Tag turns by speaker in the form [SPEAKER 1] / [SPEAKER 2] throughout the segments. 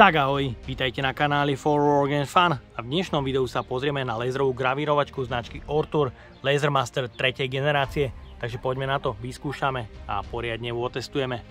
[SPEAKER 1] Tak ahoj, vítajte na kanáli For Work and Fun a v dnešnom videu sa pozrieme na laserovú gravírovačku značky Ortur Lasermaster 3. generácie, takže poďme na to, vyskúšame a poriadne otestujeme.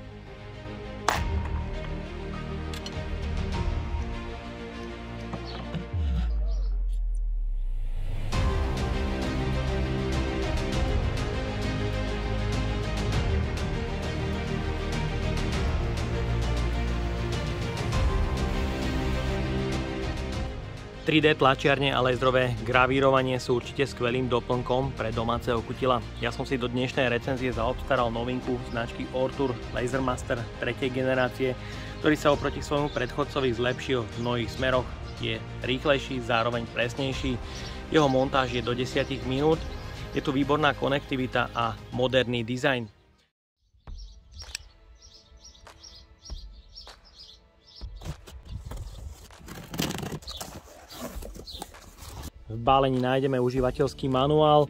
[SPEAKER 1] ...3D tlačiarne a laserové gravírovanie sú určite skvelým doplnkom pre domáceho kutila. Ja som si do dnešnej recenzie zaobstaral novinku značky Ortur Lasermaster 3. generácie, ktorý sa oproti svojmu predchodcovi zlepšil v mnohých smeroch. Je rýchlejší, zároveň presnejší. Jeho montáž je do 10 minút. Je tu výborná konektivita a moderný dizajn. V bálení nájdeme užívateľský manuál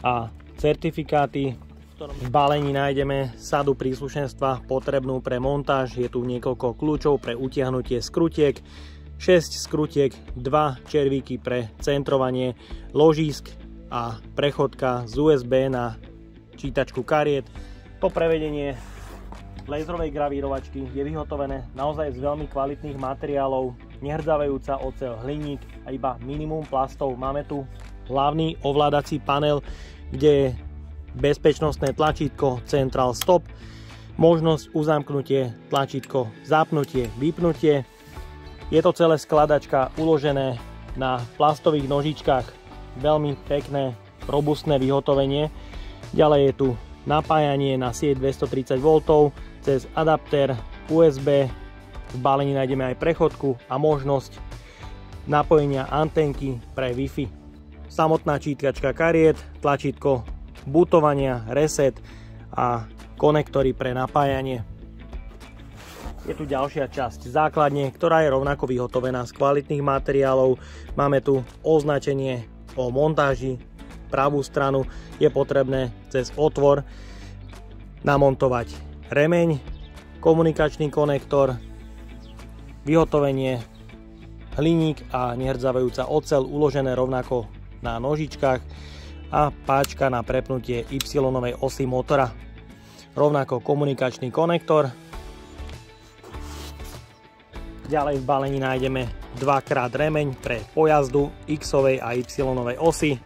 [SPEAKER 1] a certifikáty. V balení nájdeme sadu príslušenstva potrebnú pre montáž. Je tu niekoľko kľúčov pre utiahnutie skrutiek, 6 skrutiek, 2 červíky pre centrovanie ložísk a prechodka z USB na čítačku kariet. To prevedenie laserovej gravírovačky je vyhotovené naozaj z veľmi kvalitných materiálov, nehrdzavajúca ocel, hliník a iba minimum plastov. Máme tu hlavný ovládací panel, kde je bezpečnostné tlačítko Central Stop, možnosť uzamknutie, tlačítko zapnutie, vypnutie. Je to celé skladačka uložené na plastových nožičkách. Veľmi pekné, robustné vyhotovenie. Ďalej je tu napájanie na sieť 230 V cez adapter USB v balení nájdeme aj prechodku a možnosť napojenia antenky pre Wi-Fi. Samotná čítkačka kariet, tlačítko bootovania, reset a konektory pre napájanie. Je tu ďalšia časť základne, ktorá je rovnako vyhotovená z kvalitných materiálov. Máme tu označenie o montáži. Pravú stranu je potrebné cez otvor namontovať remeň, komunikačný konektor, vyhotovenie, hliník a nehrdzavajúca ocel uložené rovnako na nožičkách a páčka na prepnutie Y osy motora. Rovnako komunikačný konektor. Ďalej v balení nájdeme 2x remeň pre pojazdu X a Y osy.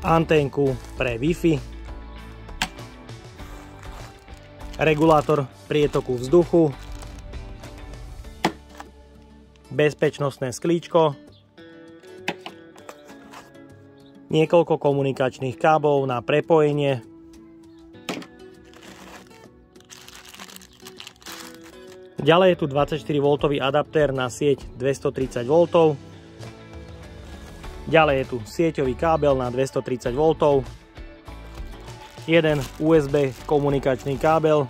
[SPEAKER 1] Anténku pre Wi-Fi regulátor prietoku vzduchu, bezpečnostné sklíčko, niekoľko komunikačných kábov na prepojenie, Ďalej je tu 24V adaptér na sieť 230V. Ďalej je tu sieťový kábel na 230V jeden USB komunikačný kábel.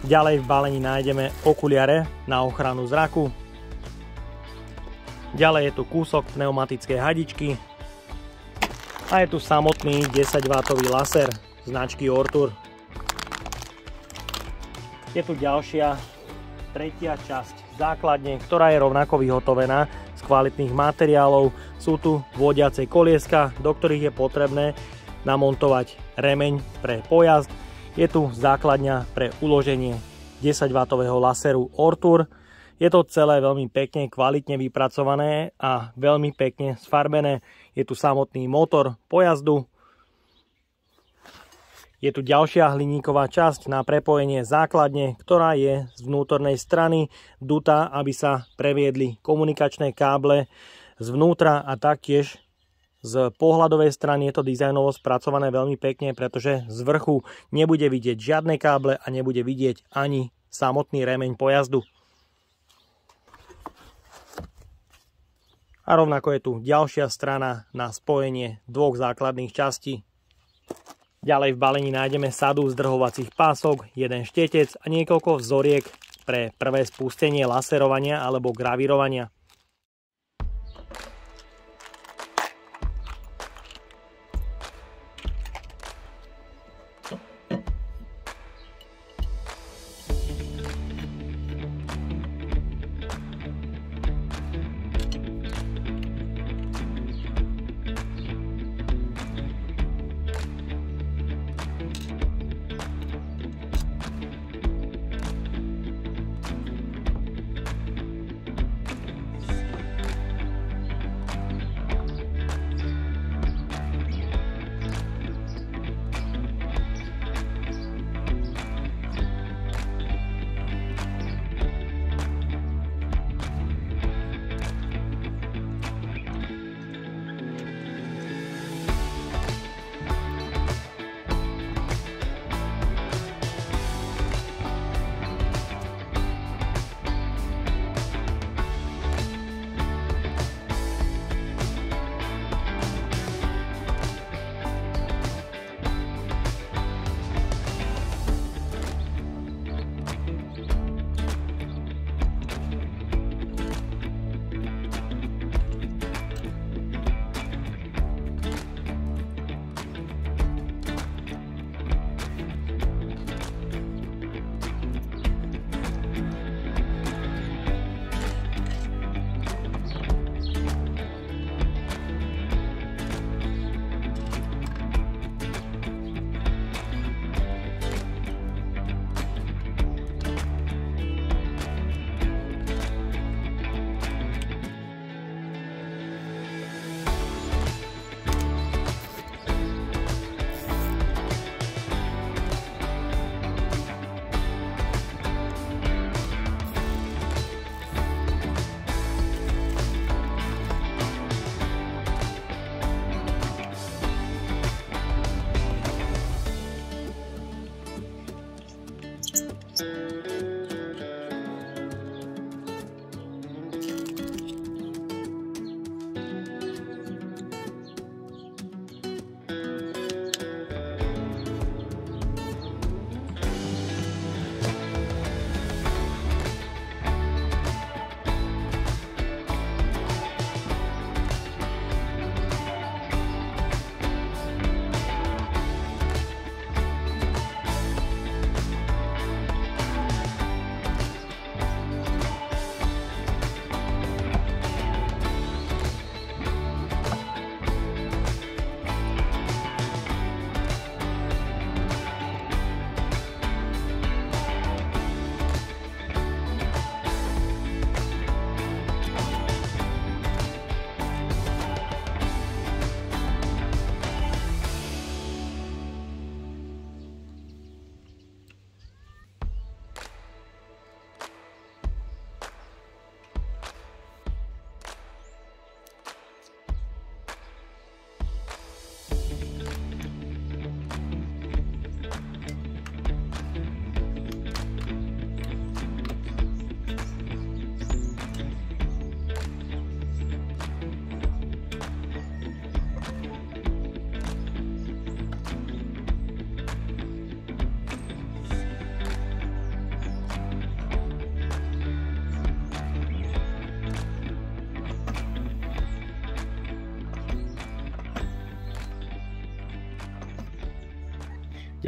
[SPEAKER 1] Ďalej v balení nájdeme okuliare na ochranu zraku. Ďalej je tu kúsok pneumatickej hadičky. A je tu samotný 10W laser značky Ortur. Je tu ďalšia tretia časť základne, ktorá je rovnako vyhotovená z kvalitných materiálov. Sú tu vodiace kolieska, do ktorých je potrebné namontovať remeň pre pojazd. Je tu základňa pre uloženie 10W laseru Ortur. Je to celé veľmi pekne, kvalitne vypracované a veľmi pekne sfarbené. Je tu samotný motor pojazdu. Je tu ďalšia hliníková časť na prepojenie základne, ktorá je z vnútornej strany dutá, aby sa previedli komunikačné káble zvnútra a taktiež z pohľadovej strany je to dizajnovo spracované veľmi pekne, pretože z vrchu nebude vidieť žiadne káble a nebude vidieť ani samotný remeň pojazdu. A rovnako je tu ďalšia strana na spojenie dvoch základných častí. Ďalej v balení nájdeme sadu zdrhovacích pások, jeden štetec a niekoľko vzoriek pre prvé spustenie laserovania alebo gravírovania.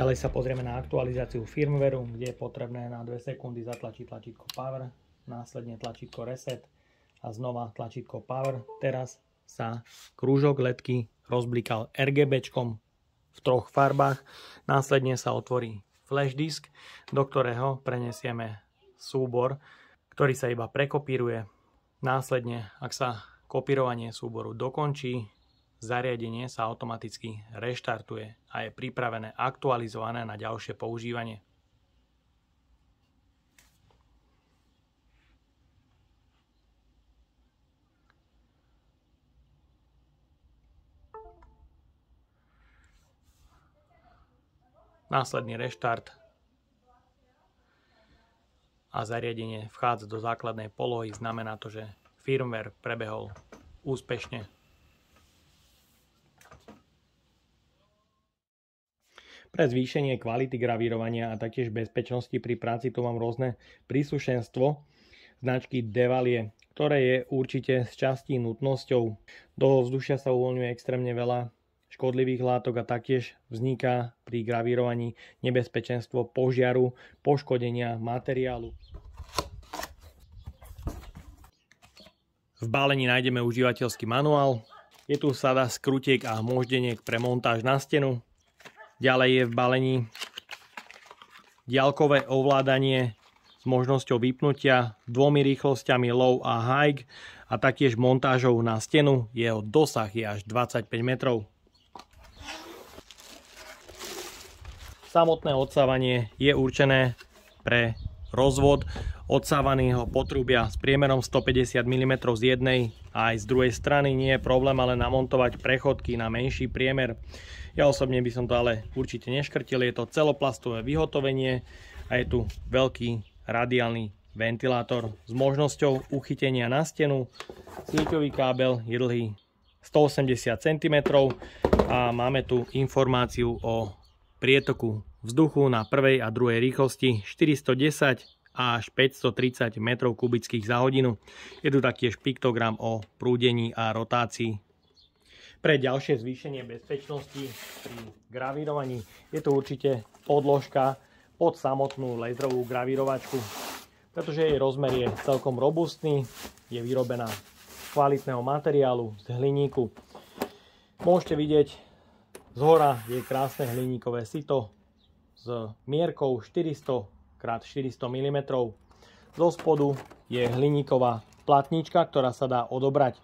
[SPEAKER 1] Ďalej sa pozrieme na aktualizáciu firmwareu, kde je potrebné na 2 sekundy zatlačiť tlačítko Power, následne tlačítko Reset a znova tlačítko Power. Teraz sa krúžok ledky rozblikal RGBčkom v troch farbách. Následne sa otvorí flash disk, do ktorého prenesieme súbor, ktorý sa iba prekopíruje. Následne, ak sa kopírovanie súboru dokončí, zariadenie sa automaticky reštartuje a je pripravené aktualizované na ďalšie používanie. Následný reštart a zariadenie vchádza do základnej polohy, znamená to, že firmware prebehol úspešne. Pre zvýšenie kvality gravírovania a taktiež bezpečnosti pri práci tu mám rôzne príslušenstvo značky Devalie, ktoré je určite z častí nutnosťou. Do vzdušia sa uvoľňuje extrémne veľa škodlivých látok a taktiež vzniká pri gravírovaní nebezpečenstvo požiaru, poškodenia materiálu. V bálení nájdeme užívateľský manuál. Je tu sada skrutiek a moždeniek pre montáž na stenu. Ďalej je v balení diaľkové ovládanie s možnosťou vypnutia dvomi rýchlosťami low a high a taktiež montážou na stenu. Jeho dosah je až 25 metrov. Samotné odsávanie je určené pre rozvod odsávaného potrubia s priemerom 150 mm z jednej a aj z druhej strany nie je problém ale namontovať prechodky na menší priemer. Ja osobne by som to ale určite neškrtil, je to celoplastové vyhotovenie a je tu veľký radiálny ventilátor s možnosťou uchytenia na stenu. Sieťový kábel je dlhý 180 cm a máme tu informáciu o prietoku vzduchu na prvej a druhej rýchlosti 410 až 530 m kubických za hodinu. Je tu taktiež piktogram o prúdení a rotácii. Pre ďalšie zvýšenie bezpečnosti pri gravírovaní je tu určite podložka pod samotnú laserovú gravírovačku, pretože jej rozmer je celkom robustný, je vyrobená z kvalitného materiálu, z hliníku. Môžete vidieť, z hora je krásne hliníkové sito s mierkou 400 x 400 mm. Zo spodu je hliníková platnička, ktorá sa dá odobrať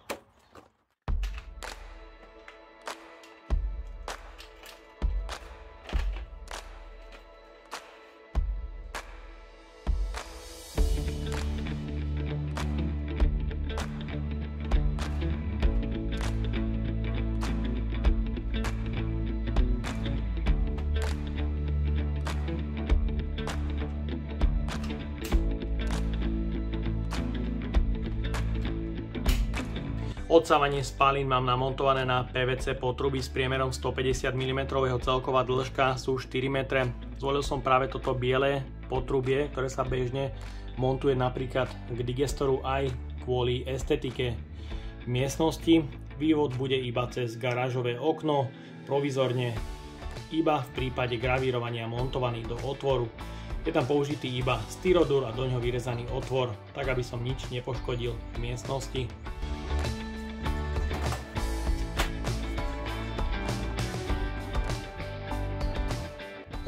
[SPEAKER 1] Odsávanie spalín mám namontované na PVC potruby s priemerom 150 mm, jeho celková dĺžka sú 4 m. Zvolil som práve toto biele potrubie, ktoré sa bežne montuje napríklad k digestoru aj kvôli estetike miestnosti. Vývod bude iba cez garážové okno, provizorne iba v prípade gravírovania montovaný do otvoru. Je tam použitý iba styrodur a do ňoho vyrezaný otvor, tak aby som nič nepoškodil v miestnosti.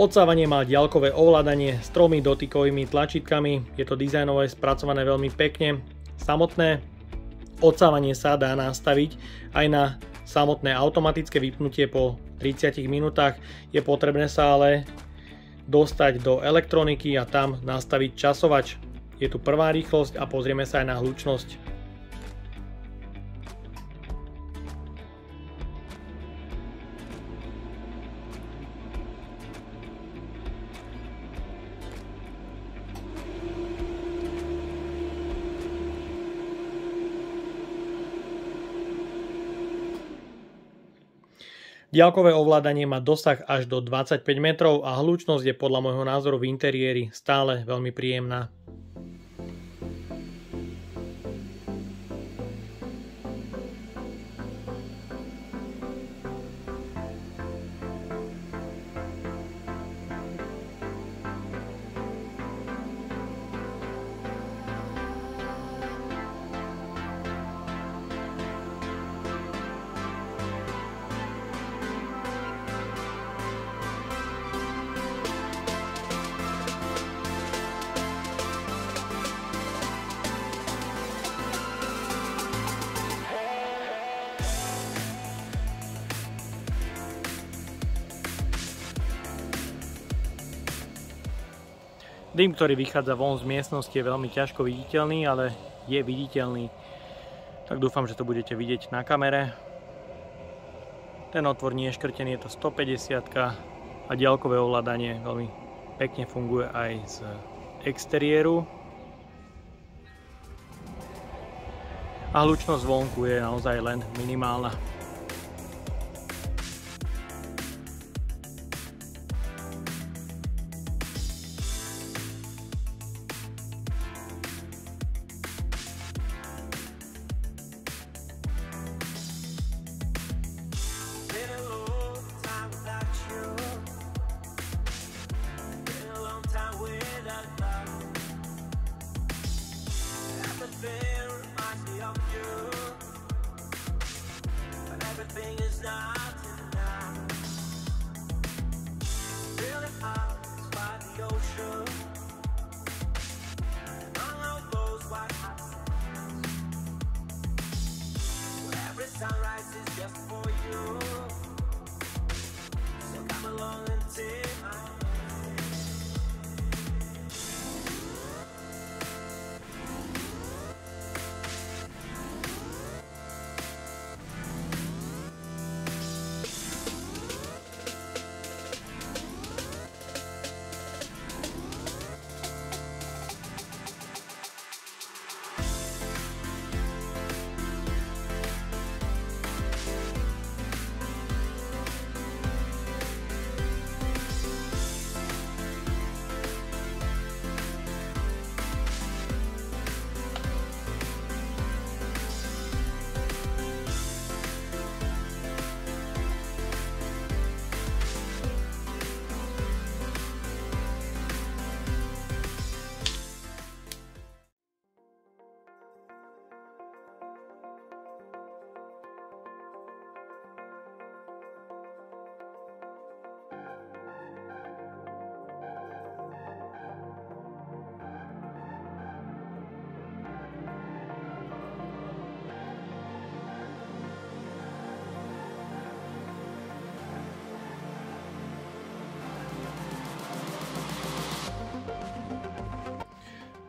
[SPEAKER 1] Odsávanie má diaľkové ovládanie s tromi dotykovými tlačítkami, je to dizajnové spracované veľmi pekne. Samotné odsávanie sa dá nastaviť aj na samotné automatické vypnutie po 30 minútach. Je potrebné sa ale dostať do elektroniky a tam nastaviť časovač. Je tu prvá rýchlosť a pozrieme sa aj na hlučnosť. Diaľkové ovládanie má dosah až do 25 metrov a hlučnosť je podľa môjho názoru v interiéri stále veľmi príjemná. Dým, ktorý vychádza von z miestnosti je veľmi ťažko viditeľný, ale je viditeľný. Tak dúfam, že to budete vidieť na kamere. Ten otvor nie je škrtený, je to 150 a diaľkové ovládanie veľmi pekne funguje aj z exteriéru. A hlučnosť zvonku je naozaj len minimálna.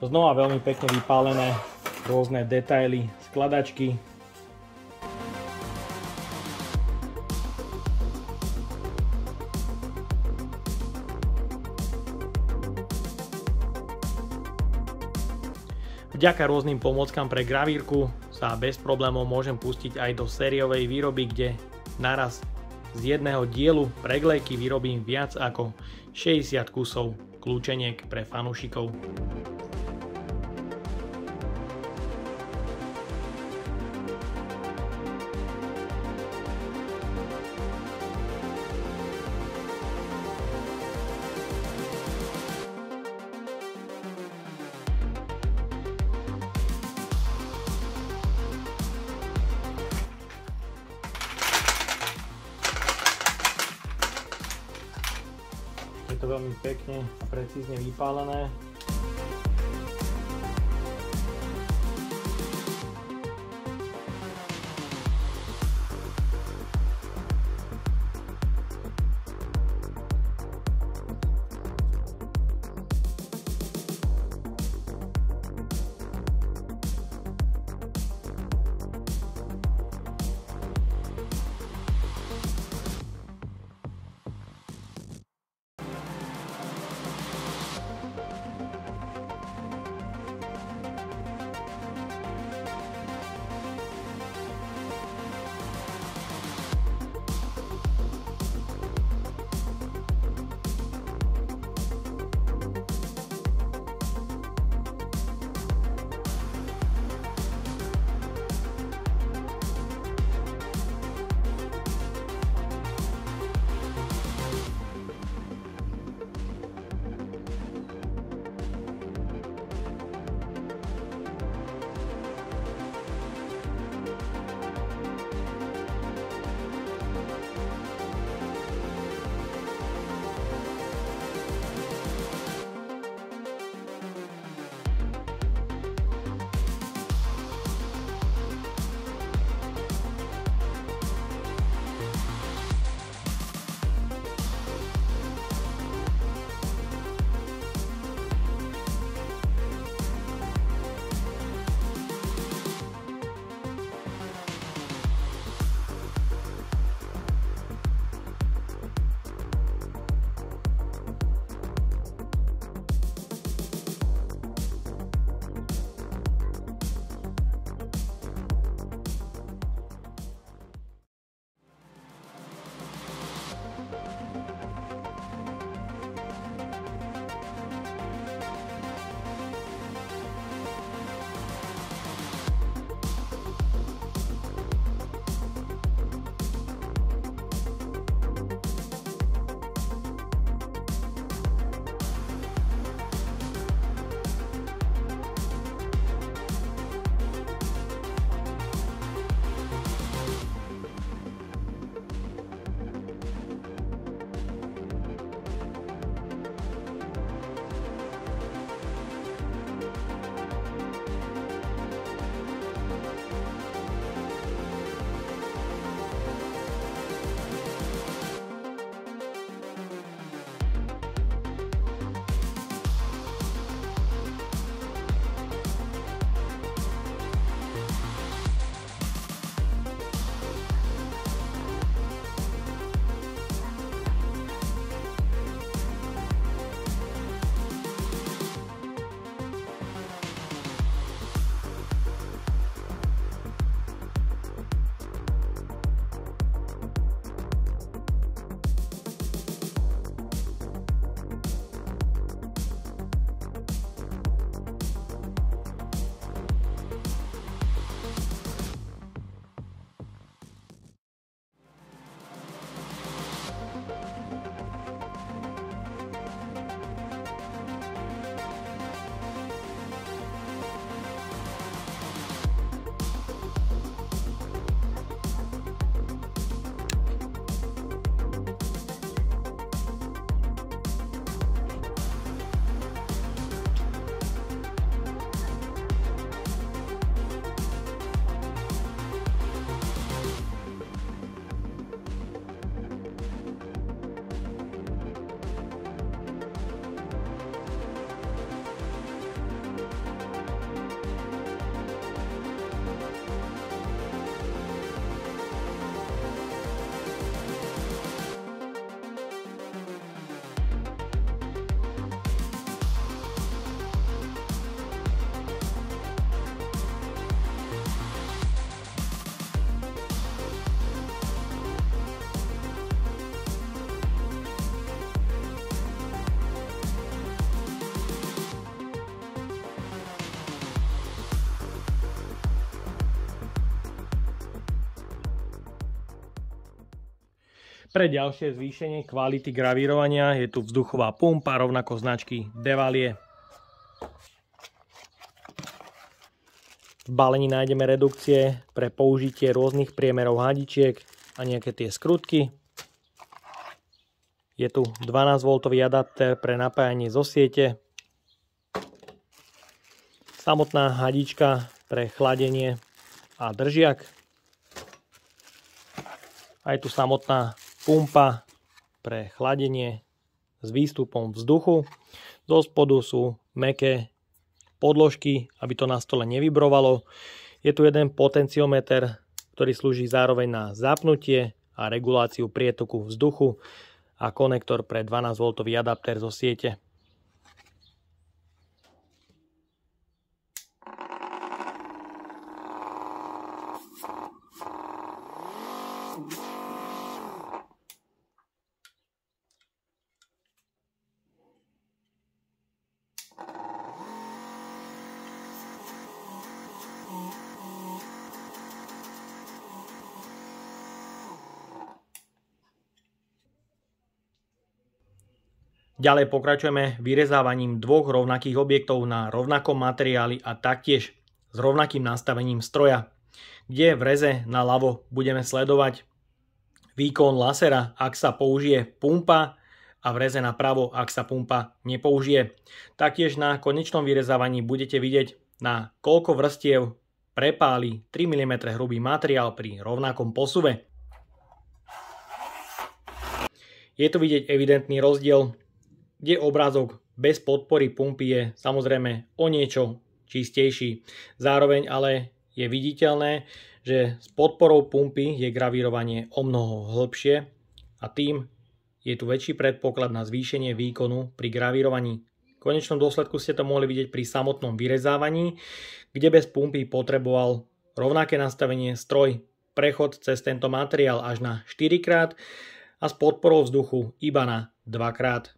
[SPEAKER 1] Znova veľmi pekne vypálené rôzne detaily, skladačky. Vďaka rôznym pomockám pre gravírku sa bez problémov môžem pustiť aj do sériovej výroby, kde naraz z jedného dielu preglejky vyrobím viac ako 60 kusov kľúčeniek pre fanúšikov. Precízne vypálené. Pre ďalšie zvýšenie kvality gravírovania je tu vzduchová pumpa, rovnako značky Devalie. V balení nájdeme redukcie pre použitie rôznych priemerov hadičiek a nejaké tie skrutky. Je tu 12V adapter pre napájanie zo siete. Samotná hadička pre chladenie a držiak. A je tu samotná pumpa pre chladenie s výstupom vzduchu. Do spodu sú meké podložky, aby to na stole nevybrovalo. Je tu jeden potenciometer, ktorý slúži zároveň na zapnutie a reguláciu prietoku vzduchu a konektor pre 12V adapter zo siete. Ďalej pokračujeme vyrezávaním dvoch rovnakých objektov na rovnakom materiáli a taktiež s rovnakým nastavením stroja, kde v reze na ľavo budeme sledovať výkon lasera, ak sa použije pumpa a v reze na pravo, ak sa pumpa nepoužije. Taktiež na konečnom vyrezávaní budete vidieť, na koľko vrstiev prepáli 3 mm hrubý materiál pri rovnakom posuve. Je tu vidieť evidentný rozdiel kde obrázok bez podpory pumpy je samozrejme o niečo čistejší. Zároveň ale je viditeľné, že s podporou pumpy je gravírovanie o mnoho hĺbšie a tým je tu väčší predpoklad na zvýšenie výkonu pri gravírovaní. V konečnom dôsledku ste to mohli vidieť pri samotnom vyrezávaní, kde bez pumpy potreboval rovnaké nastavenie stroj prechod cez tento materiál až na 4 krát a s podporou vzduchu iba na 2 krát.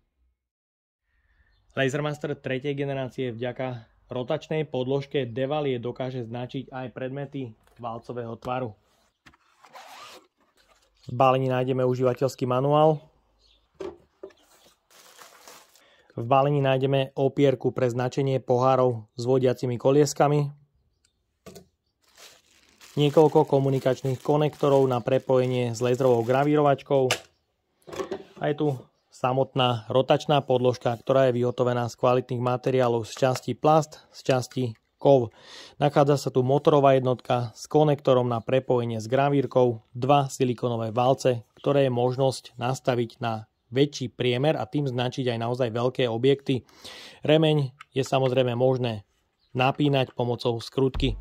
[SPEAKER 1] Lasermaster 3. generácie vďaka rotačnej podložke Devalie dokáže značiť aj predmety válcového tvaru. V balení nájdeme užívateľský manuál. V balení nájdeme opierku pre značenie pohárov s vodiacimi kolieskami. Niekoľko komunikačných konektorov na prepojenie s laserovou gravírovačkou. A je tu samotná rotačná podložka, ktorá je vyhotovená z kvalitných materiálov z časti plast, z časti kov. Nachádza sa tu motorová jednotka s konektorom na prepojenie s gravírkou, dva silikonové valce, ktoré je možnosť nastaviť na väčší priemer a tým značiť aj naozaj veľké objekty. Remeň je samozrejme možné napínať pomocou skrutky.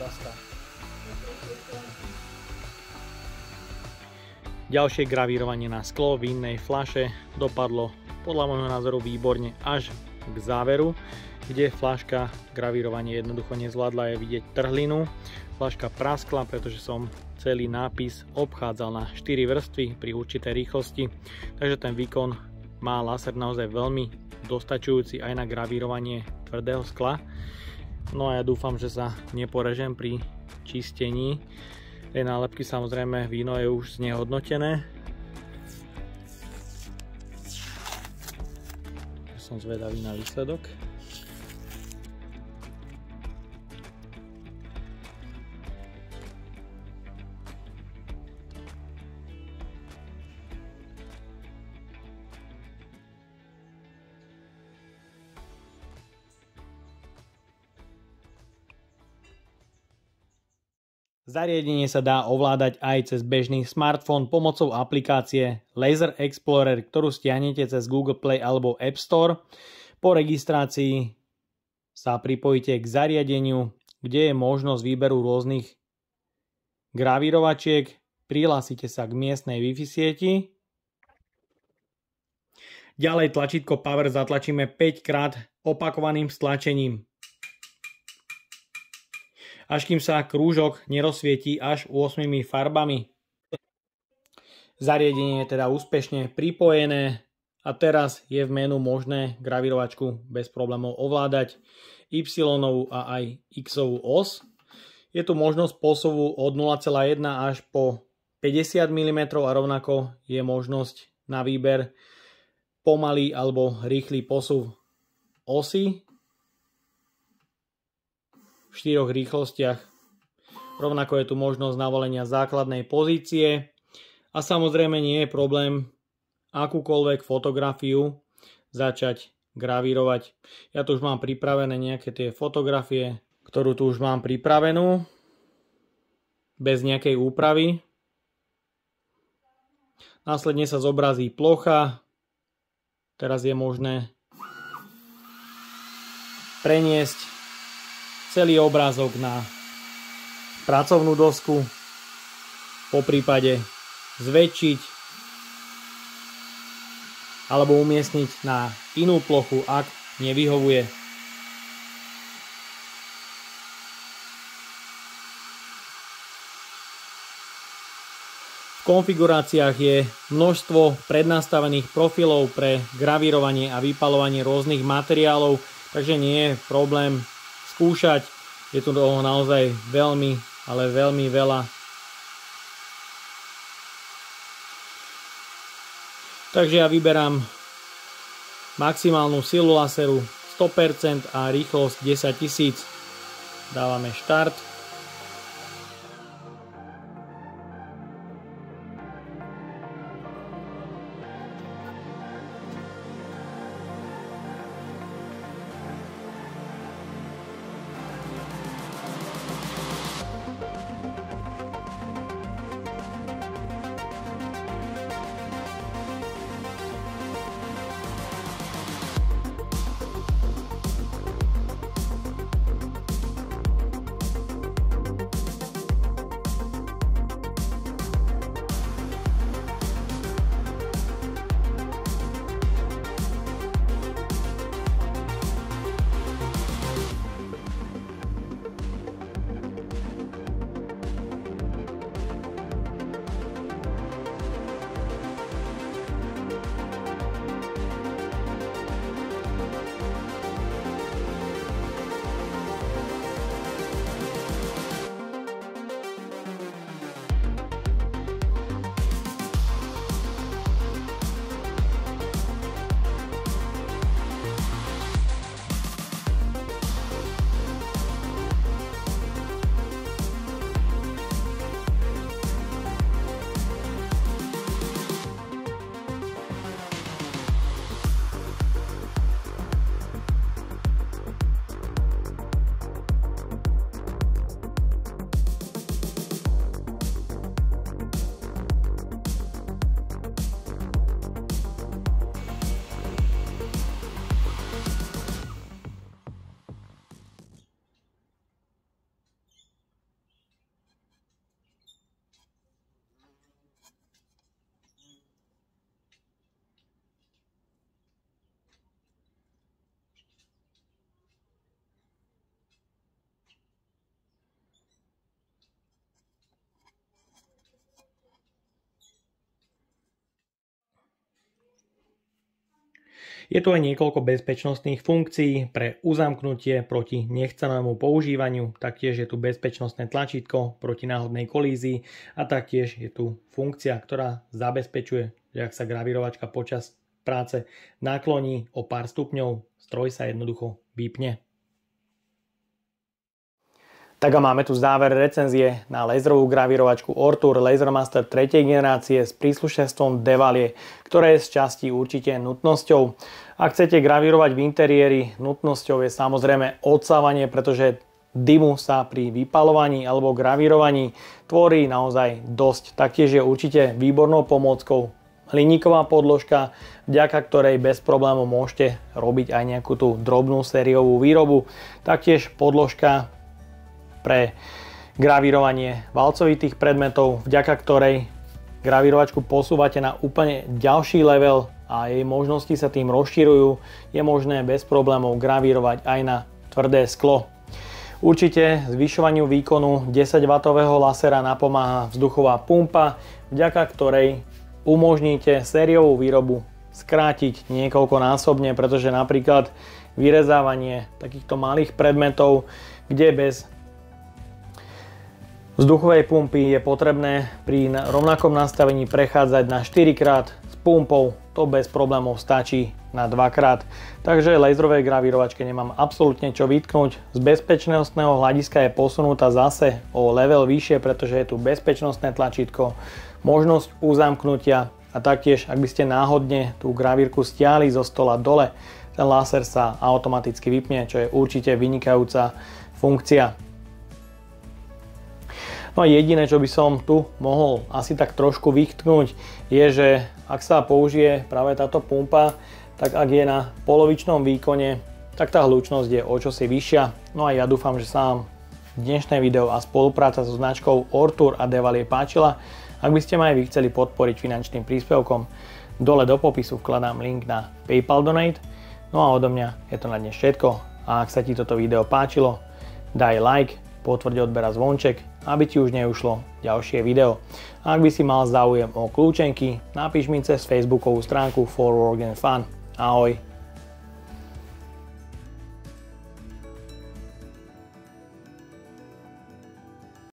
[SPEAKER 1] Praská. Ďalšie gravírovanie na sklo v inej flaše dopadlo podľa môjho názoru výborne až k záveru, kde flaška gravírovanie jednoducho nezvládla je vidieť trhlinu. Flaška praskla, pretože som celý nápis obchádzal na 4 vrstvy pri určitej rýchlosti, takže ten výkon má laser naozaj veľmi dostačujúci aj na gravírovanie tvrdého skla. No a ja dúfam, že sa neporežem pri čistení Tej nálepky samozrejme víno je už znehodnotené. Som zvedavý na výsledok. Zariadenie sa dá ovládať aj cez bežný smartfón pomocou aplikácie Laser Explorer, ktorú stiahnete cez Google Play alebo App Store. Po registrácii sa pripojíte k zariadeniu, kde je možnosť výberu rôznych gravírovačiek, prihlásite sa k miestnej Wi-Fi sieti. Ďalej tlačítko Power zatlačíme 5 krát opakovaným stlačením až kým sa krúžok nerozsvietí až 8 farbami. Zariadenie je teda úspešne pripojené a teraz je v menu možné gravírovačku bez problémov ovládať Y a aj X os. Je tu možnosť posuvu od 0,1 až po 50 mm a rovnako je možnosť na výber pomalý alebo rýchly posuv osy v štyroch rýchlostiach. Rovnako je tu možnosť navolenia základnej pozície a samozrejme nie je problém akúkoľvek fotografiu začať gravírovať. Ja tu už mám pripravené nejaké tie fotografie, ktorú tu už mám pripravenú bez nejakej úpravy. Následne sa zobrazí plocha. Teraz je možné preniesť celý obrázok na pracovnú dosku, po prípade zväčšiť alebo umiestniť na inú plochu, ak nevyhovuje. V konfiguráciách je množstvo prednastavených profilov pre gravírovanie a vypalovanie rôznych materiálov, takže nie je problém skúšať. Je tu toho naozaj veľmi, ale veľmi veľa. Takže ja vyberám maximálnu silu laseru 100% a rýchlosť 10 000. Dávame štart. Je tu aj niekoľko bezpečnostných funkcií pre uzamknutie proti nechcenému používaniu, taktiež je tu bezpečnostné tlačítko proti náhodnej kolízii a taktiež je tu funkcia, ktorá zabezpečuje, že ak sa gravírovačka počas práce nakloní o pár stupňov, stroj sa jednoducho vypne. Tak a máme tu záver recenzie na laserovú gravírovačku Ortur Lasermaster 3. generácie s príslušenstvom Devalie, ktoré je z časti určite nutnosťou. Ak chcete gravírovať v interiéri, nutnosťou je samozrejme odsávanie, pretože dymu sa pri vypalovaní alebo gravírovaní tvorí naozaj dosť. Taktiež je určite výbornou pomôckou hliníková podložka, vďaka ktorej bez problémov môžete robiť aj nejakú tú drobnú sériovú výrobu. Taktiež podložka pre gravírovanie valcovitých predmetov, vďaka ktorej gravírovačku posúvate na úplne ďalší level a jej možnosti sa tým rozširujú. Je možné bez problémov gravírovať aj na tvrdé sklo. Určite zvyšovaniu výkonu 10W lasera napomáha vzduchová pumpa, vďaka ktorej umožníte sériovú výrobu skrátiť niekoľkonásobne, pretože napríklad vyrezávanie takýchto malých predmetov, kde bez vzduchovej pumpy je potrebné pri rovnakom nastavení prechádzať na 4 krát s pumpou, to bez problémov stačí na 2 krát. Takže laserovej gravírovačke nemám absolútne čo vytknúť. Z bezpečnostného hľadiska je posunutá zase o level vyššie, pretože je tu bezpečnostné tlačítko, možnosť uzamknutia a taktiež, ak by ste náhodne tú gravírku stiahli zo stola dole, ten láser sa automaticky vypne, čo je určite vynikajúca funkcia. No a jediné, čo by som tu mohol asi tak trošku vytknúť, je, že ak sa použije práve táto pumpa, tak ak je na polovičnom výkone, tak tá hlučnosť je o čosi vyššia. No a ja dúfam, že sa vám dnešné video a spolupráca so značkou Ortur a Devalie páčila. Ak by ste ma aj vy chceli podporiť finančným príspevkom, dole do popisu vkladám link na PayPal Donate. No a odo mňa je to na dnes všetko. A ak sa ti toto video páčilo, daj like, potvrď odber a zvonček, aby ti už neušlo ďalšie video. Ak by si mal záujem o kľúčenky, napíš mi cez facebookovú stránku For Work and Fun. Ahoj!